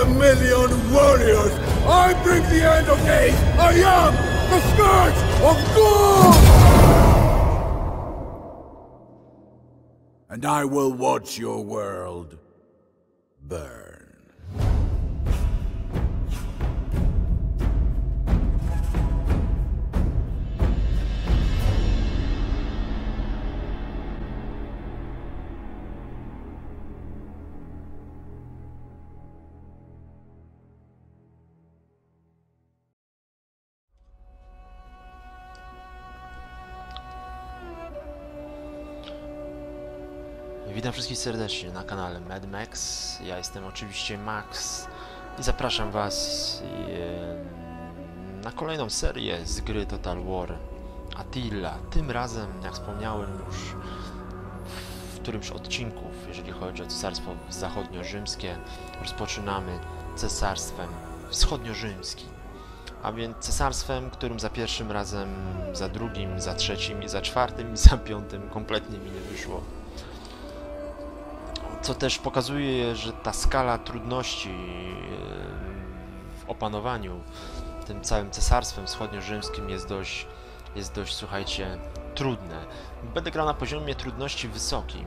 the million warriors, I bring the end of days! I am the Scourge of God! And I will watch your world burn. Serdecznie na kanale Mad Max. Ja jestem oczywiście Max i zapraszam Was e, na kolejną serię z gry Total War Attila. Tym razem, jak wspomniałem już w którymś odcinków, jeżeli chodzi o Cesarstwo Zachodnio-Rzymskie, rozpoczynamy Cesarstwem Wschodnio-Rzymskim. A więc cesarstwem, którym za pierwszym razem, za drugim, za trzecim i za czwartym i za piątym kompletnie mi nie wyszło co też pokazuje, że ta skala trudności w opanowaniu tym całym cesarstwem wschodnio-rzymskim jest dość, jest dość, słuchajcie, trudne. Będę grał na poziomie trudności wysokim.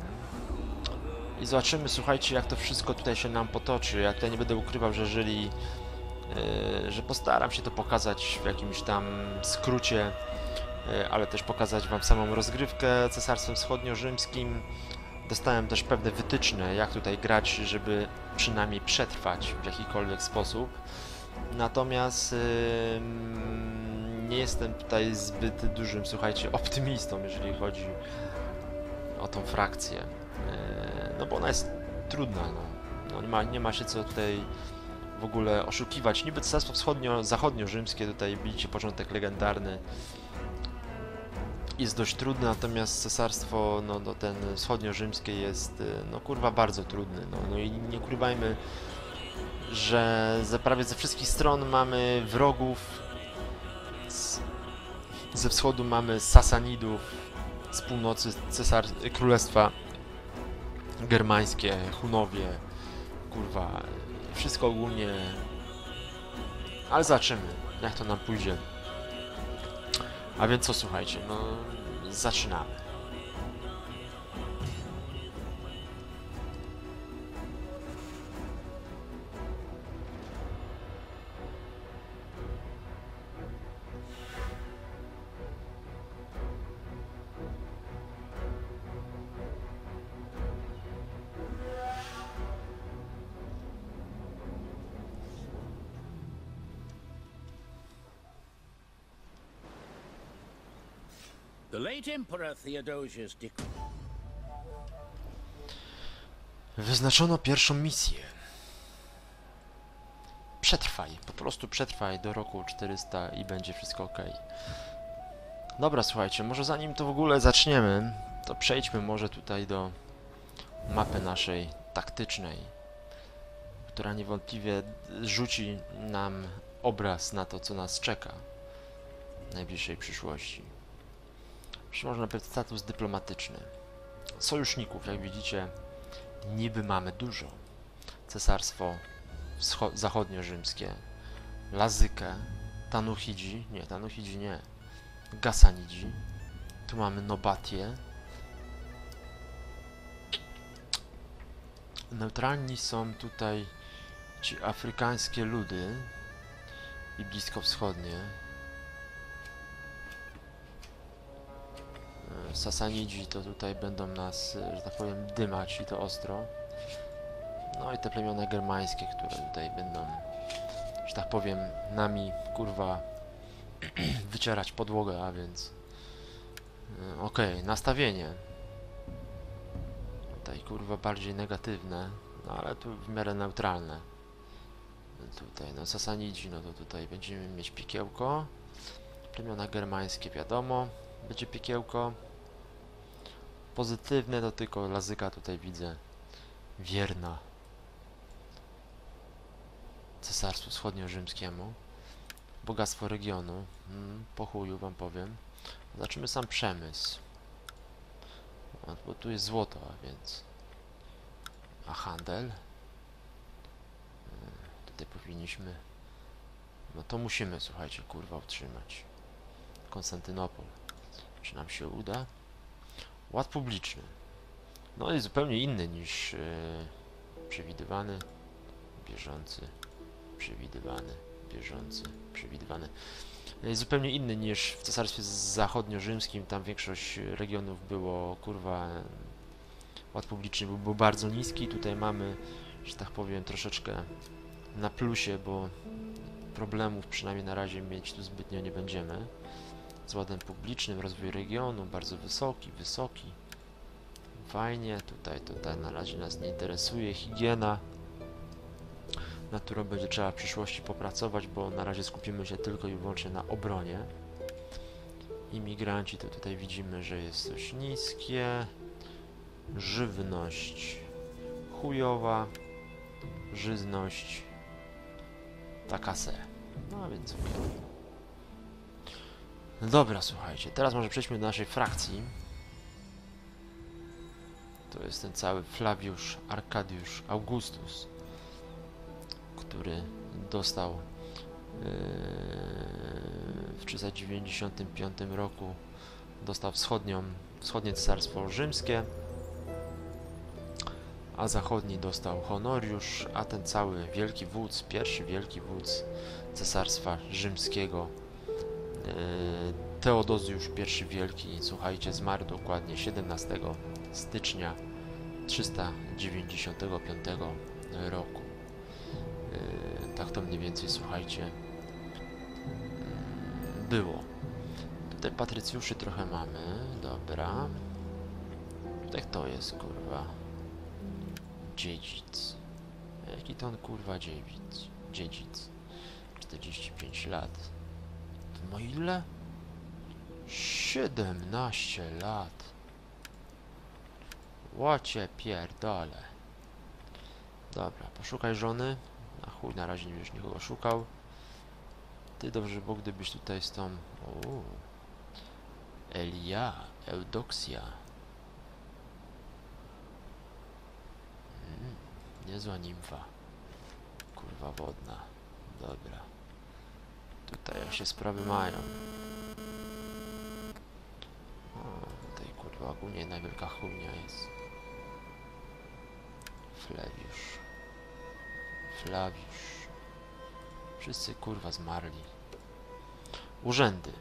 I zobaczymy, słuchajcie, jak to wszystko tutaj się nam potoczy. Ja tutaj nie będę ukrywał, że jeżeli, yy, że postaram się to pokazać w jakimś tam skrócie, yy, ale też pokazać wam samą rozgrywkę cesarstwem wschodnio-rzymskim, Dostałem też pewne wytyczne, jak tutaj grać, żeby przynajmniej przetrwać w jakikolwiek sposób. Natomiast yy, nie jestem tutaj zbyt dużym, słuchajcie, optymistą, jeżeli chodzi o tą frakcję. Yy, no bo ona jest trudna, no. no nie, ma, nie ma się co tutaj w ogóle oszukiwać. Niby cesarstwo wschodnio-zachodnio-rzymskie, tutaj widzicie początek legendarny, jest dość trudny, natomiast cesarstwo, no, no ten wschodnio-rzymskie jest, y, no kurwa, bardzo trudny, no, no i nie ukrywajmy, że ze prawie ze wszystkich stron mamy wrogów, z, ze wschodu mamy Sasanidów, z północy cesar, królestwa germańskie, Hunowie, kurwa, wszystko ogólnie, ale zobaczymy, jak to nam pójdzie. A więc co, słuchajcie, no zaczynamy. Wyznaczono pierwszą misję. Przetrwaj, po prostu przetrwaj do roku 400 i będzie wszystko ok. Dobra, słuchajcie, może zanim to w ogóle zaczniemy, to przejdźmy może tutaj do mapy naszej taktycznej, która niewątpliwie rzuci nam obraz na to, co nas czeka w najbliższej przyszłości. Może najpierw status dyplomatyczny. Sojuszników, jak widzicie, niby mamy dużo. Cesarstwo zachodnio-rzymskie, Lazykę, Tanuhidzi, nie, Tanuhidzi nie, Gasanidzi, tu mamy Nobatię. Neutralni są tutaj ci afrykańskie ludy i bliskowschodnie. Sasanidzi to tutaj będą nas, że tak powiem, dymać i to ostro. No i te plemiona germańskie, które tutaj będą, że tak powiem, nami, kurwa, wycierać podłogę, a więc... Okej, okay, nastawienie. Tutaj, kurwa, bardziej negatywne, no ale tu w miarę neutralne. Tutaj, no Sasanidzi, no to tutaj będziemy mieć pikiełko. Plemiona germańskie, wiadomo, będzie pikiełko. Pozytywne to tylko Lazyka tutaj widzę. Wierna. Cesarstwu Wschodnio-Rzymskiemu. Bogactwo regionu. Hmm, po chuju wam powiem. Zobaczymy sam przemysł. A, bo tu jest złoto, a więc... A handel? Hmm, Tutaj powinniśmy... No to musimy, słuchajcie, kurwa, utrzymać. Konstantynopol. Czy nam się uda? Ład publiczny. No jest zupełnie inny niż e, przewidywany, bieżący, przewidywany, bieżący, przewidywany. Jest zupełnie inny niż w Cesarstwie Zachodnio-Rzymskim. Tam większość regionów było, kurwa, ład publiczny był, był bardzo niski. Tutaj mamy, że tak powiem, troszeczkę na plusie, bo problemów przynajmniej na razie mieć tu zbytnio nie będziemy. Z ładem publicznym, rozwój regionu, bardzo wysoki, wysoki. Fajnie, tutaj, tutaj na razie nas nie interesuje. Higiena, nad którą będzie trzeba w przyszłości popracować, bo na razie skupimy się tylko i wyłącznie na obronie. Imigranci to tutaj widzimy, że jest dość niskie. Żywność chujowa. Żyzność taka se. No więc okej. No Dobra, słuchajcie, teraz może przejdźmy do naszej frakcji. To jest ten cały Flaviusz Arkadiusz Augustus, który dostał yy, w 395 roku dostał wschodnią, wschodnie cesarstwo rzymskie, a zachodni dostał Honoriusz, a ten cały wielki wódz, pierwszy wielki wódz cesarstwa rzymskiego Teodozjusz I Wielki, słuchajcie, zmarł dokładnie 17 stycznia 395 roku. Yy, tak to mniej więcej, słuchajcie, mm, było. Tutaj patrycjuszy trochę mamy, dobra. Tutaj to jest, kurwa? Dziedzic. Jaki to on, kurwa, dziedzic? Dziedzic. 45 lat. Ma ile? 17 lat. Łocie pierdole. Dobra, poszukaj żony. Na chuj, na razie nie będziesz nikogo szukał. Ty dobrze było, gdybyś tutaj z tą... O, Elia, Eudoksja. Mm, niezła nimfa. Kurwa wodna. Dobra. Tutaj jak się sprawy mają. O, tutaj kurwa ogólnie jedna wielka chujnia jest. Flaviusz. Flaviusz. Wszyscy kurwa zmarli. Urzędy.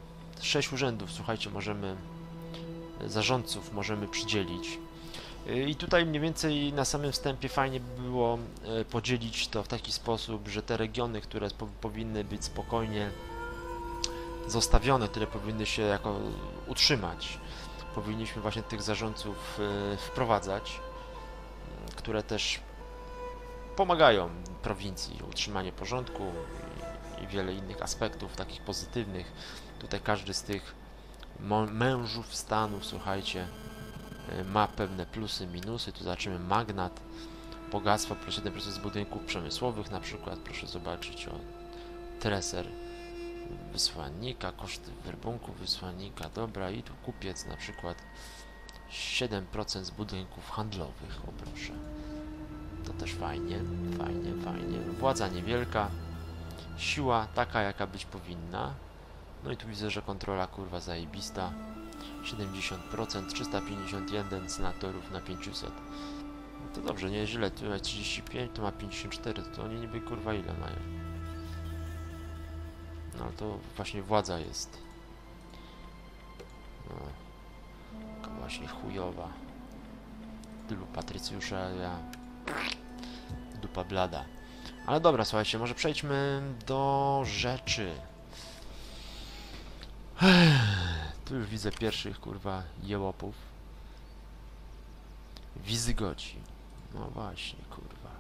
Sześć urzędów, słuchajcie, możemy zarządców możemy przydzielić. Y, I tutaj mniej więcej na samym wstępie fajnie by było e, podzielić to w taki sposób, że te regiony, które po, powinny być spokojnie zostawione, które powinny się jako utrzymać, powinniśmy właśnie tych zarządców e, wprowadzać, które też pomagają prowincji, utrzymanie porządku i, wiele innych aspektów takich pozytywnych. Tutaj każdy z tych mężów stanów, słuchajcie, ma pewne plusy, minusy. Tu zobaczymy magnat, bogactwo plus 1% z budynków przemysłowych, na przykład proszę zobaczyć o treser wysłannika, koszty werbunku wysłannika, dobra i tu kupiec na przykład 7% z budynków handlowych, o proszę. To też fajnie, fajnie, fajnie. Władza niewielka, siła taka jaka być powinna. No i tu widzę, że kontrola kurwa zajebista. 70%, 351 senatorów na 500. No to dobrze, nieźle, tu ma 35, tu ma 54, to oni niby kurwa ile mają? No to właśnie władza jest. No. Taka właśnie chujowa. Tylu patrycjusza, ja... Dupa blada. Ale dobra, słuchajcie, może przejdźmy do rzeczy. Tu już widzę pierwszych, kurwa, jełopów. Wizygoci. No właśnie, kurwa.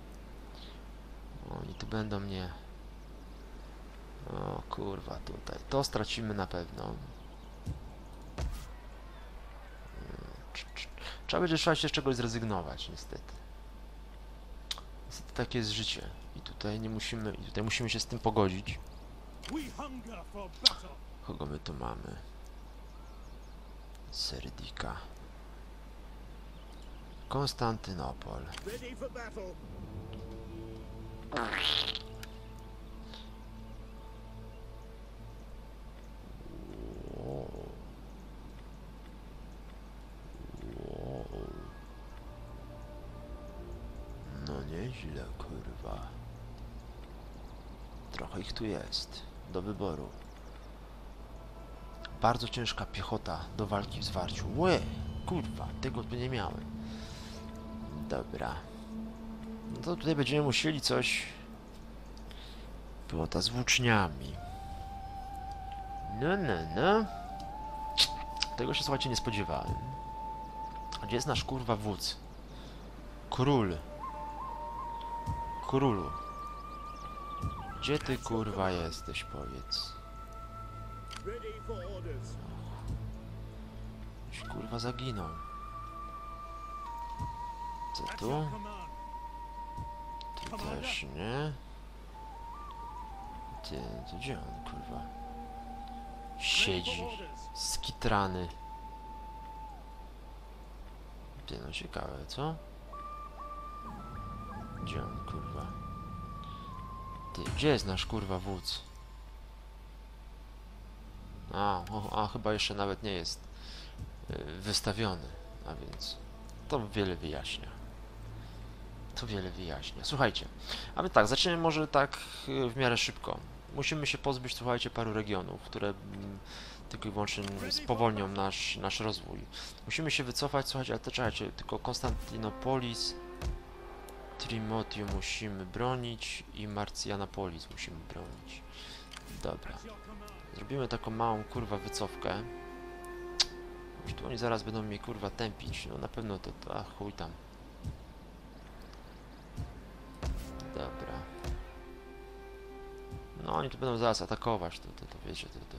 Oni tu będą mnie... O kurwa, tutaj. To stracimy na pewno. Trzeba będzie trzeba się z czegoś zrezygnować, niestety. Niestety takie jest życie. I tutaj nie musimy, i tutaj musimy się z tym pogodzić. Kogo my tu mamy? Syrdika. Konstantynopol. No nieźle, kurwa. Trochę ich tu jest. Do wyboru. Bardzo ciężka piechota do walki w zwarciu. Łe! Kurwa, tego tu nie miałem. Dobra. No to tutaj będziemy musieli coś... Piechota z włóczniami. No, no, no. Tego się, słuchajcie, nie spodziewałem. Gdzie jest nasz kurwa wódz? Król. Królu. Gdzie ty kurwa jesteś, powiedz? Gdzieś kurwa zaginął. Co tu? Tu też nie. Ty, to gdzie on kurwa? Siedzi. Skitrany. Ty, no ciekawe, co? Gdzie on, kurwa? Ty, gdzie jest nasz, kurwa, wódz? A, o, a chyba jeszcze nawet nie jest y, wystawiony, a więc to wiele wyjaśnia. To wiele wyjaśnia. Słuchajcie, a my tak, zaczniemy może tak y, w miarę szybko. Musimy się pozbyć, słuchajcie, paru regionów, które tylko i wyłącznie spowolnią nasz, nasz rozwój. Musimy się wycofać, słuchajcie, ale to czekajcie, tylko Konstantynopolis, Trimotium musimy bronić i Marcjanopolis musimy bronić. Dobra. Zrobimy taką małą, kurwa, wycofkę. Już tu oni zaraz będą mnie, kurwa, tępić. No na pewno to, to a chuj tam. Dobra. No oni tu będą zaraz atakować, to, to, to wiecie, to, to...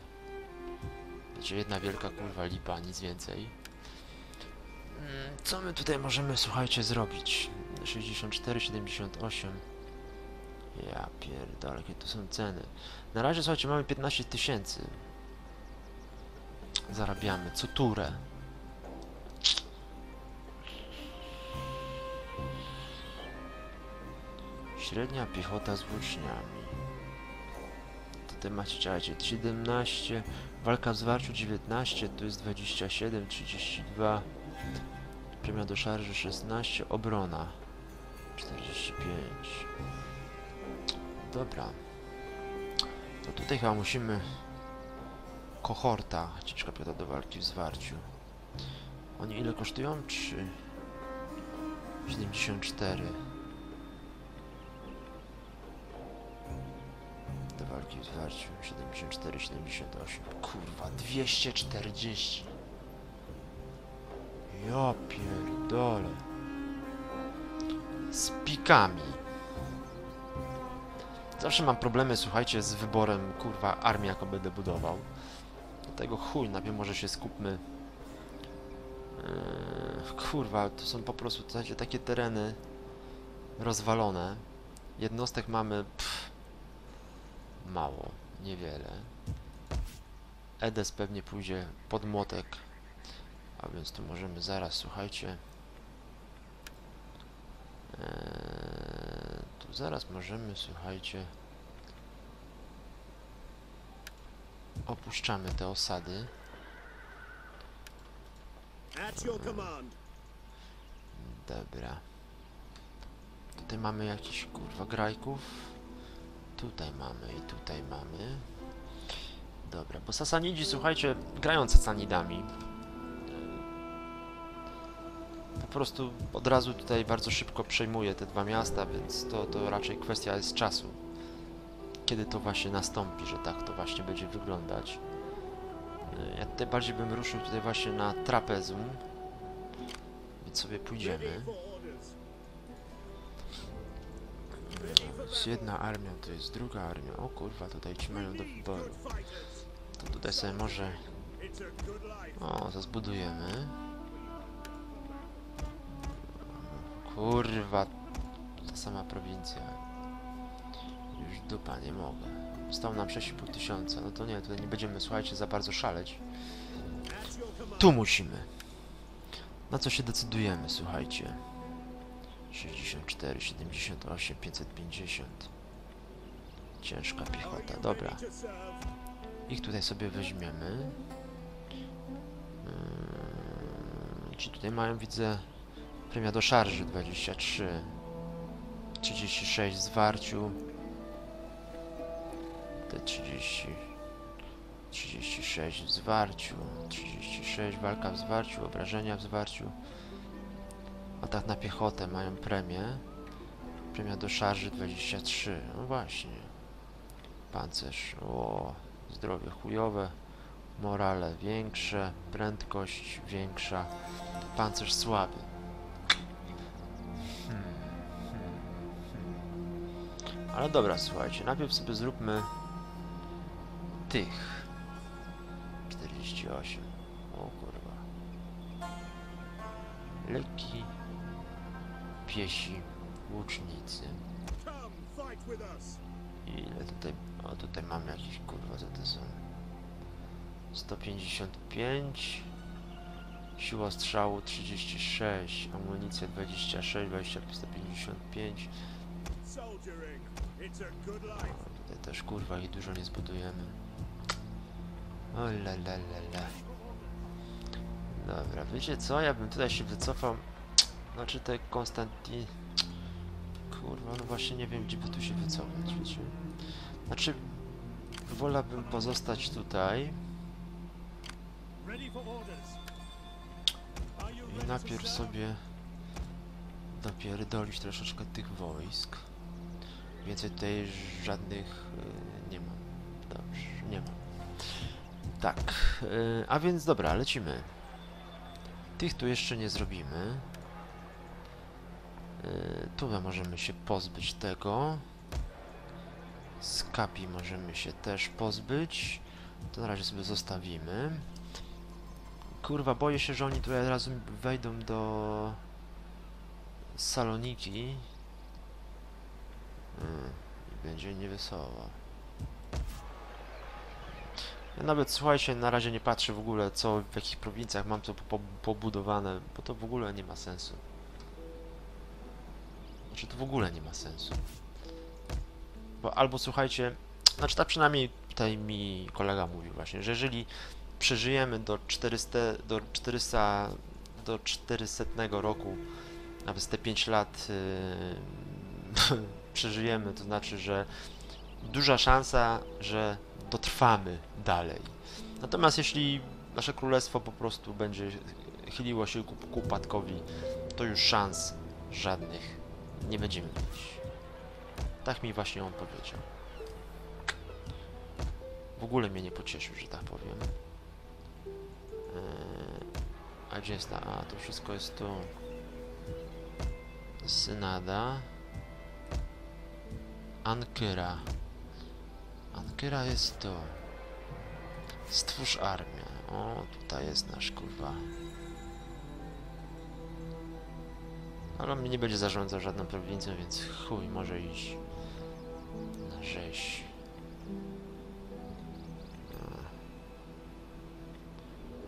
Będzie jedna wielka, kurwa, lipa, nic więcej. Mm, Co my tutaj możemy, słuchajcie, zrobić? 64, 78. Ja pierdolę, jakie to są ceny. Na razie, słuchajcie, mamy 15 tysięcy. Zarabiamy co turę. Średnia piechota z włóczniami. Tutaj macie, czekajcie, 17, walka w zwarciu 19, tu jest 27, 32, premia do szarży 16, obrona 45. Dobra. To tutaj chyba musimy... Kohorta, ciężka piota do walki w zwarciu. Oni ile kosztują? 3... 74. Do walki w zwarciu. 74, 78. Kurwa, 240. Ja pierdolę. Z pikami. Zawsze mam problemy, słuchajcie, z wyborem, kurwa, armii, jaką będę budował. Dlatego chuj, najpierw może się skupmy. Yy, kurwa, to są po prostu, słuchajcie, takie tereny rozwalone. Jednostek mamy pff, mało, niewiele. Edes pewnie pójdzie pod młotek. A więc tu możemy zaraz, słuchajcie. Tu zaraz możemy, słuchajcie. Opuszczamy te osady. Dobra. Tutaj mamy jakiś kurwa grajków. Tutaj mamy i tutaj mamy. Dobra, bo Sasanidzi, słuchajcie, grają Sasanidami. Po prostu od razu tutaj bardzo szybko przejmuje te dwa miasta, więc to, to raczej kwestia jest czasu. Kiedy to właśnie nastąpi, że tak to właśnie będzie wyglądać. Y, Ja tutaj bardziej bym ruszył tutaj właśnie na trapezum. Więc sobie pójdziemy. Jest jedna armia, to jest druga armia. O kurwa, tutaj ci mają do wyboru. To tutaj sobie może... O, to zbudujemy. Kurwa, ta sama prowincja. Już dupa, nie mogę. Stał nam 6,5 tysiąca. No to nie, tutaj nie będziemy, słuchajcie, za bardzo szaleć. Tu musimy. Na co się decydujemy, słuchajcie. 64, 78, 550. Ciężka piechota, dobra. Ich tutaj sobie weźmiemy. Yy, ci tutaj mają, widzę, premia do szarży 23. 36 w zwarciu. Te 30. 36 w zwarciu. 36 walka w zwarciu, obrażenia w zwarciu. Atak na piechotę mają premię. Premia do szarży 23. No właśnie. Pancerz. O, zdrowie chujowe. Morale większe. Prędkość większa. Pancerz słaby. Ale dobra, słuchajcie. Najpierw sobie zróbmy tych. 48. O kurwa. Lekki. Piesi. Łucznicy. Ile tutaj... O, tutaj mamy jakieś kurwa, co to są? 155 Siła strzału 36 Amunicja 26, 25, 155 Tutaj też kurwa i dużo nie zbudujemy. O la la la la. Dobra, wiecie co? Ja bym tutaj się wycofał. Znaczy te Konstantin Kurwa, no właśnie nie wiem gdzie by tu się wycofać, wiecie? Znaczy Wolałbym pozostać tutaj. I najpierw sobie dopierdolić troszeczkę tych wojsk. Więcej tutaj żadnych y, nie mam. Dobrze, nie mam. Tak, y, a więc dobra, lecimy. Tych tu jeszcze nie zrobimy. Y, tu możemy się pozbyć tego. Skapi możemy się też pozbyć. To na razie sobie zostawimy. Kurwa, boję się, że oni tutaj od razu wejdą do Saloniki. Mm, I będzie niewesoło. Ja nawet, słuchajcie, na razie nie patrzę w ogóle, co, w jakich prowincjach mam to po, pobudowane, bo to w ogóle nie ma sensu. Znaczy, to w ogóle nie ma sensu. Bo albo, słuchajcie, znaczy, tak przynajmniej tutaj mi kolega mówił właśnie, że jeżeli przeżyjemy do 400, do 400, do 400 roku, nawet te 5 lat yy, przeżyjemy, to znaczy, że duża szansa, że dotrwamy dalej. Natomiast jeśli nasze królestwo po prostu będzie chyliło się ku, ku upadkowi, to już szans żadnych nie będziemy mieć. Tak mi właśnie on powiedział. W ogóle mnie nie pocieszył, że tak powiem. Eee, a gdzie jest ta? A, to wszystko jest tu. Synada. Ankyra. Ankyra jest tu. Stwórz armię. O, tutaj jest nasz kurwa. Ale on nie będzie zarządzał żadną prowincją, więc chuj, może iść na rzeź.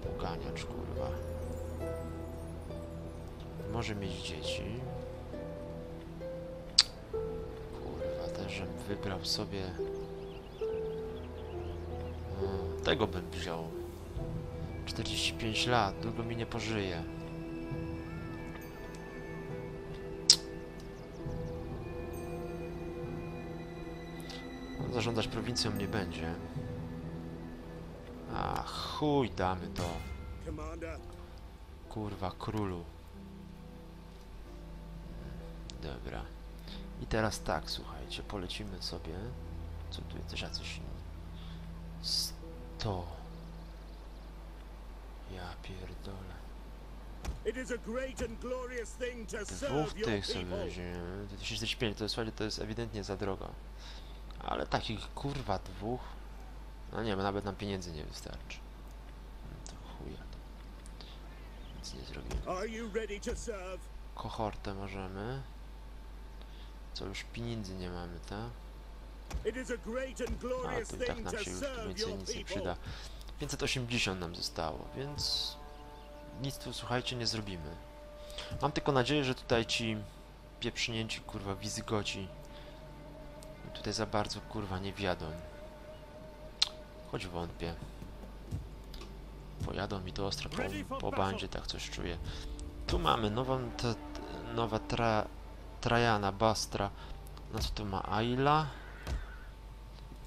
Poganiacz, kurwa. Może mieć dzieci. Żem wybrał sobie... O, tego bym wziął. 45 lat, długo mi nie pożyje. On zarządzać prowincją nie będzie. A chuj, damy to. Kurwa, królu. Dobra. I teraz tak, słuchajcie, polecimy sobie. Co tu jest? Coś inni. 100. Ja pierdolę. Dwóch tych sobie weźmiemy. 2045 to jest, słuchajcie, to jest ewidentnie za drogo. Ale takich kurwa dwóch. No nie, bo nawet nam pieniędzy nie wystarczy. No to chuja. Nic nie zrobimy. Kohortę możemy. Co już pieniędzy nie mamy, tak? A i tak nam się już więcej nic nie przyda. 580 nam zostało, więc nic tu słuchajcie nie zrobimy. Mam tylko nadzieję, że tutaj ci pieprznięci kurwa wizygoci tutaj za bardzo kurwa nie wjadą. Choć wątpię. Pojadą mi to ostro po, po bandzie, tak coś czuję. Tu mamy nową, nowa tra, Trajana, Bastra. No co tu ma? Aila?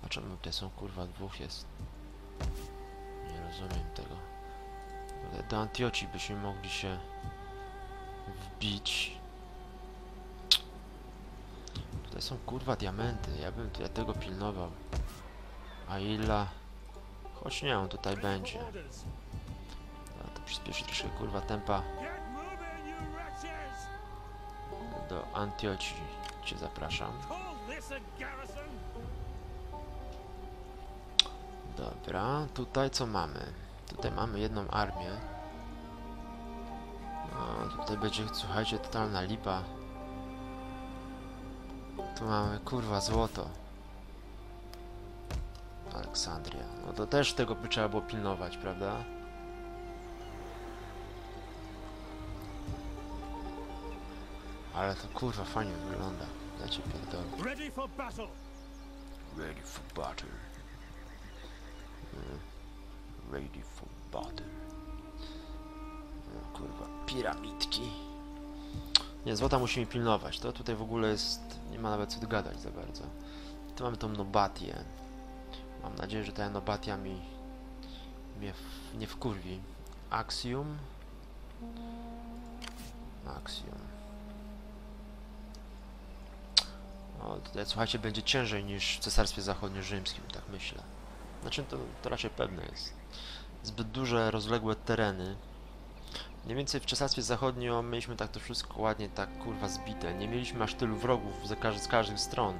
A czemu tutaj są kurwa dwóch jest? Nie rozumiem tego. Ale Do Antiochi byśmy mogli się wbić. Tutaj są kurwa diamenty. Ja bym tu- ja tego pilnował. Aila. Choć nie, on tutaj będzie. A to przyspieszy troszkę kurwa tempa do Antiochi. Cię zapraszam. Dobra, tutaj co mamy? Tutaj mamy jedną armię. No, tutaj będzie, słuchajcie, totalna lipa. Tu mamy, kurwa, złoto. Aleksandria. No to też tego by trzeba było pilnować, prawda? Ale to kurwa fajnie wygląda. Ja cię pierdolę. Ready for battle! Ready for battle. Mm. Ready for battle. O, kurwa, piramidki. Nie, złota musimy pilnować. To tutaj w ogóle jest... Nie ma nawet co gadać za bardzo. Tu mamy tą Nobatię. Mam nadzieję, że ta Nobatia mi... mnie w, nie wkurwi. Axiom. Axiom. Tutaj słuchajcie, będzie ciężej niż w Cesarstwie Zachodnio-Rzymskim, tak myślę. Znaczy, to, to raczej pewne jest. Zbyt duże, rozległe tereny. Mniej więcej w Cesarstwie Zachodnio mieliśmy tak to wszystko ładnie, tak kurwa zbite. Nie mieliśmy aż tylu wrogów z, z każdych stron.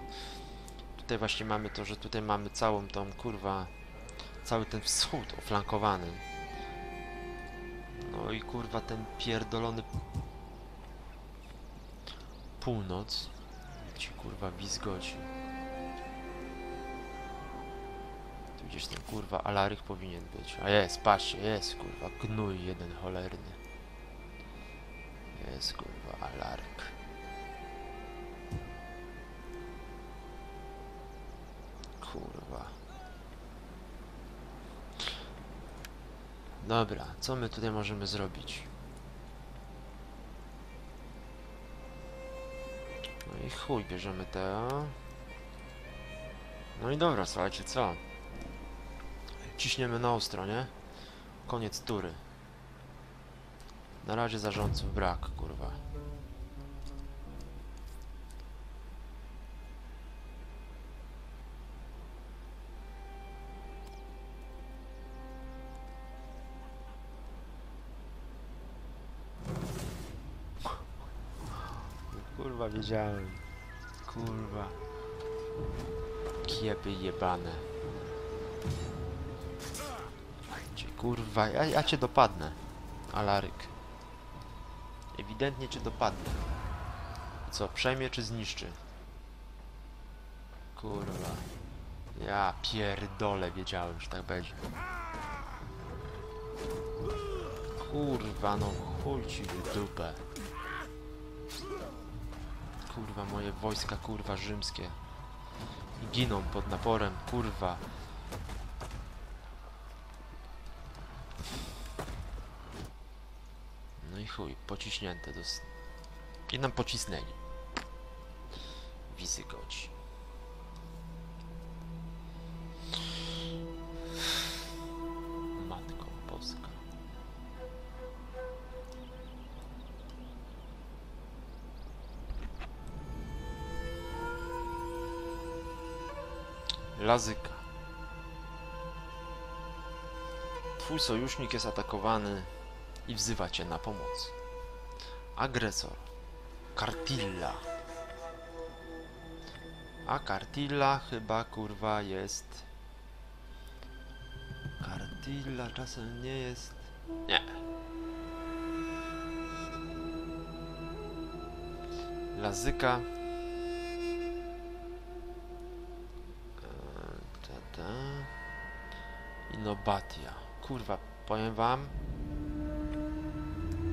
Tutaj właśnie mamy to, że tutaj mamy całą tą kurwa, cały ten wschód oflankowany. No i kurwa ten pierdolony północ. Ci kurwa Wizgoci. Tu gdzieś ten kurwa Alarych powinien być. A jest, patrzcie, jest kurwa gnój jeden cholerny. Jest kurwa Alaryk. Kurwa. Dobra, co my tutaj możemy zrobić? I chuj, bierzemy te. No i dobra, słuchajcie, co? Ciśniemy na ostro, nie? Koniec tury. Na razie zarządców brak, kurwa. Wiedziałem. Kurwa. Kiepy jebane. Kurwa, ja, ja cię dopadnę. Alaryk. Ewidentnie cię dopadnę. Co, przejmie czy zniszczy? Kurwa. Ja pierdolę, wiedziałem, że tak będzie. Kurwa, no chuj ci w dupę. Kurwa, moje wojska, kurwa, rzymskie. Giną pod naporem, kurwa. No i chuj, pociśnięte dos... I nam pocisnęli. Wizygoci. Twój sojusznik jest atakowany i wzywa cię na pomoc. Agresor. Kartilla. A Kartilla chyba kurwa jest. Kartilla czasem nie jest. Nie. Lazyka. Eee, Ta, ta. I Nobatia. Kurwa, powiem wam.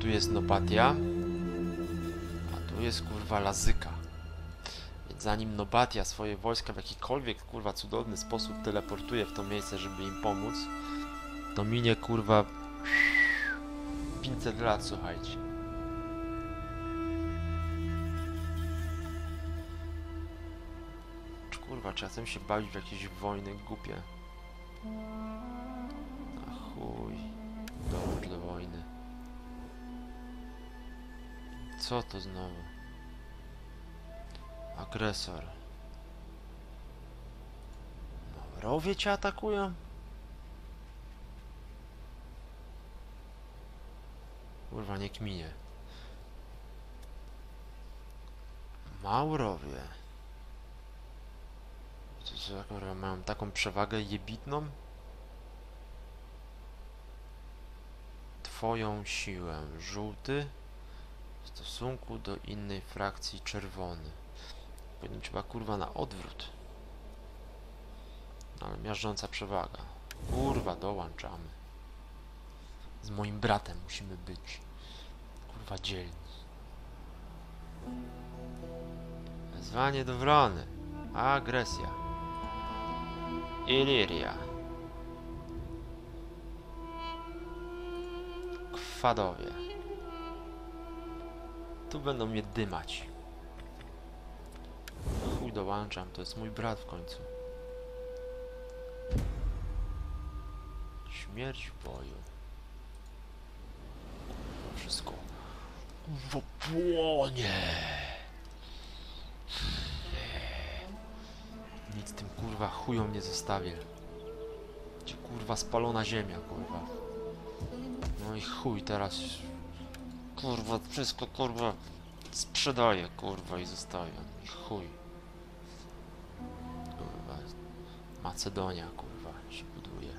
Tu jest Nobatia. A tu jest kurwa Lazyka. Więc zanim Nobatia swoje wojska w jakikolwiek kurwa cudowny sposób teleportuje w to miejsce, żeby im pomóc, to minie kurwa 500 lat, słuchajcie. Kurwa, chcę się bawić w jakieś wojny głupie? Co to znowu? Agresor. Maurowie cię atakują? Kurwa, nie kminie. Maurowie. Co, co, kurwa, mają taką przewagę jebitną? Twoją siłę. Żółty w stosunku do innej frakcji czerwony. Powinien trzeba kurwa na odwrót. Ale miażdżąca przewaga. Kurwa, dołączamy. Z moim bratem musimy być. Kurwa, dzielni. Wezwanie do wrony. Agresja. Iliria. Kwadowie. Tu będą mnie dymać. Chuj dołączam, to jest mój brat w końcu. Śmierć w boju. Wszystko w płonie. Nic tym kurwa chujom nie zostawię. Gdzie kurwa spalona ziemia, kurwa. No i chuj teraz. Kurwa, wszystko kurwa sprzedaję, kurwa i zostawiam. I chuj. Kurwa. Macedonia, kurwa, się buduje.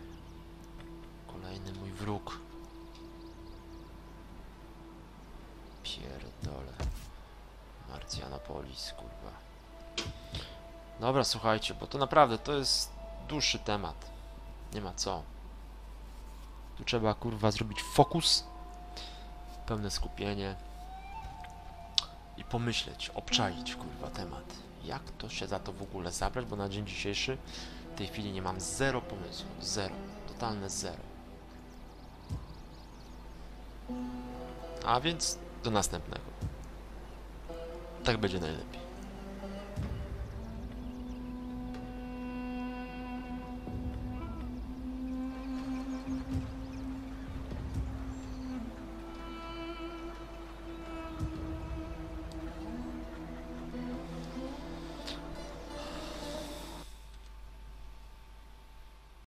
Kolejny mój wróg. Pierdole. Marcjanopolis, kurwa. Dobra, słuchajcie, bo to naprawdę to jest dłuższy temat. Nie ma co. Tu trzeba kurwa zrobić fokus, pełne skupienie i pomyśleć, obczaić kurwa temat. Jak to się za to w ogóle zabrać, bo na dzień dzisiejszy w tej chwili nie mam zero pomysłu. Zero. Totalne zero. A więc do następnego. Tak będzie najlepiej.